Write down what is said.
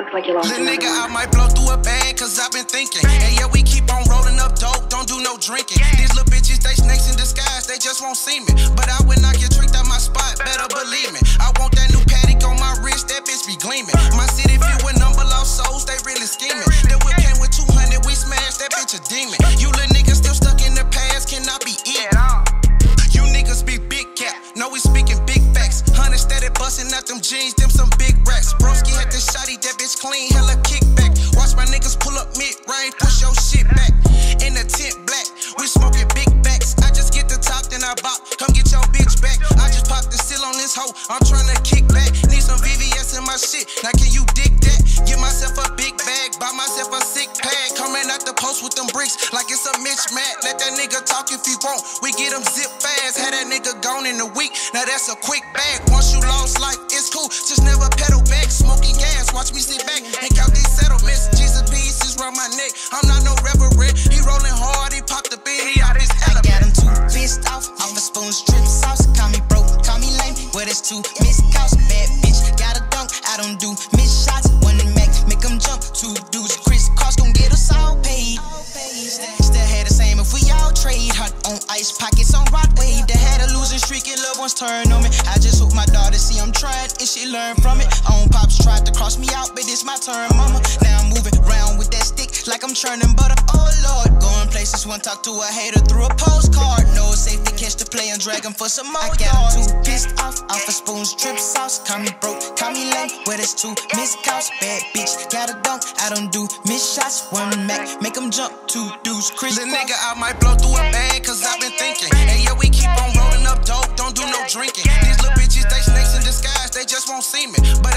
act like you lost Little nigga, I might blow through a bag, cause I've been thinking. And yeah, we keep on rolling up dope, don't do no drinking. These little bitches, they snakes in disguise, they just won't see me. But I would not get tricked out my spot, better believe me. I want that new Patek on my wrist, that bitch be gleaming. My city filled with number lost souls, they really scheming. The whip came with 200, we smashed, that bitch a demon. You little niggas still stuck in the past, cannot be eaten. You niggas be big cap, know we speaking big facts. Hundred steady busting out them jeans, clean, hella kickback. Watch my niggas pull up mid range, push your shit back. In the tent black, we smoking big backs. I just get the top, then I bop. Come get your bitch back. I just pop the seal on this hoe, I'm tryna kick back. Need some VVS in my shit, now can you dig that? Give myself a big bag, buy myself a sick pad. Coming out the post with them bricks like it's a mismatch. Let that nigga talk if he want. We get him zip fast. Had that nigga gone in a week. Now that's a quick bag. Once you lost life, it's cool. Just never I'm not no reverend. He rolling hard. He popped the bean. He out his I element. got him too pissed off. Off a spoon strip sauce. Call me broke, call me lame. But it's too miss cost. Bad bitch, got a dunk. I don't do miss shots. One and make, make them jump. Two dudes, Chris Cross gon' get us all paid. Still had the same if we all trade. Hot on ice, pockets on rock wave. They had a losing streak and loved ones turn on me. I just hope my daughter see I'm trying and she learn from it. On pops tried to cross me out, but it's my turn, churning butter. Oh lord, going places, one talk to a hater through a postcard. No safety, catch the play and drag 'em for some more. I got 'em too pissed off, off a spoon strip sauce. Call me broke, call me lame, Where it's two miss cows. Bad bitch, got a dunk. I don't do miss shots. One Mac, make 'em jump. Two dudes, Chris. Little nigga, I might blow through a bag, cause I've been thinking. And yeah, we keep on rolling up dope, don't do no drinking. These little bitches, they snakes in disguise, they just won't see me. But